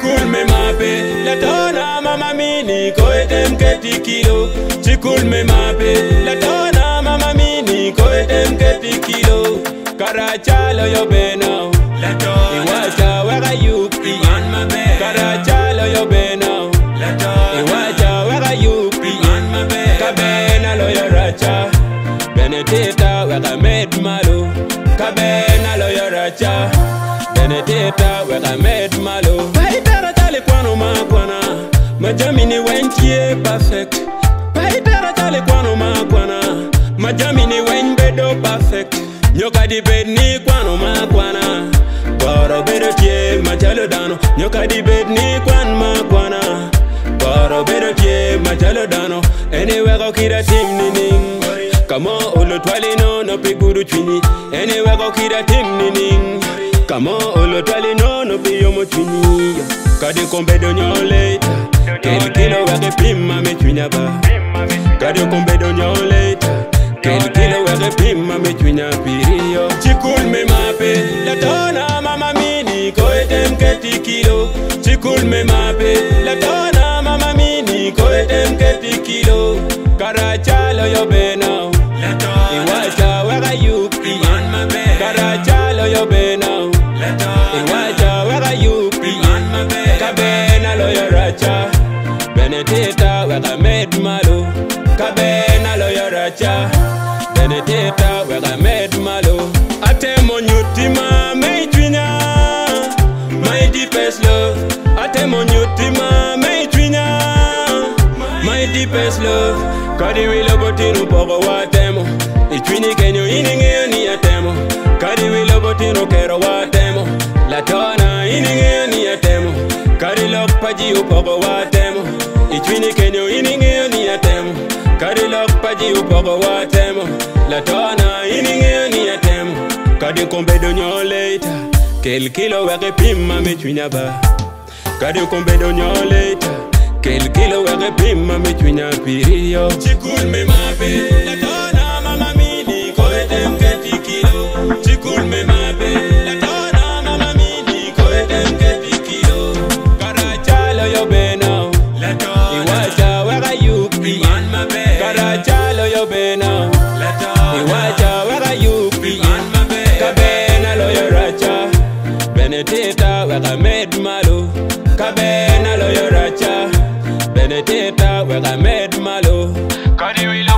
Chikul me mape Letona mama mini koetem ketikio Chikul me mape Letona mama mini koetem ketikio Karachalo yo benao Letona Iwacha wega yuki Iman mabe Karachalo yo benao Letona Iwacha wega yuki Iman mabe Kabena lo yo racha Benedita wega med malo Kabena lo yo racha Benedita wega med malo Baby kwano makwana majamini wentie perfect paipera tale kwano makwana majamini weny bedo perfect nyoka dibed ni kwano makwana goro bedo tie machalo dano nyoka dibed ni kwan makwana goro bedo tie machalo dano eniweko kida tim nining kamo olo twalino nopi gudu chwinyi eniweko kida tim nining kamo olo twalino nopi yomo chwinyi yeah. Kadi kombe donyo later Kel kilo wege pima me chwinya ba Kadi kombe donyo later Kel kilo wege pima me chwinya pirio Chikul me mape Latona mama mini koete mketi kilo Chikul me mape Latona mama mini koete mketi kilo Karachalo yo benao Benedetta, we got made malo. Cabena loyaracha. Benedetta, we got made malo. Ate mon yutima, maitwina. My deepest love. Ate mon yutima, maitwina. My deepest love. Kadi wilo botinu pogo wa temo. Itwini e kenyo ininge ni atemo. Kadi wilo botinu kero wa temo. La tona ininge ni atemo. Kadi lok paji upogo wa temo. Itwini kenyo iningeo ni atemu Kadi lokpaji upogo watemu Latona iningeo ni atemu Kadi kombe donyo leita Kel kilo wege pima michwinya ba Kadi donyo leita Kel kilo wege pima michwinya piriyo Chikul me mabe Karachalo yo bena Iwacha waka yupi Kabena lo yo racha beneteta waka med malo Kabena lo yo racha beneteta waka med malo Kadi wili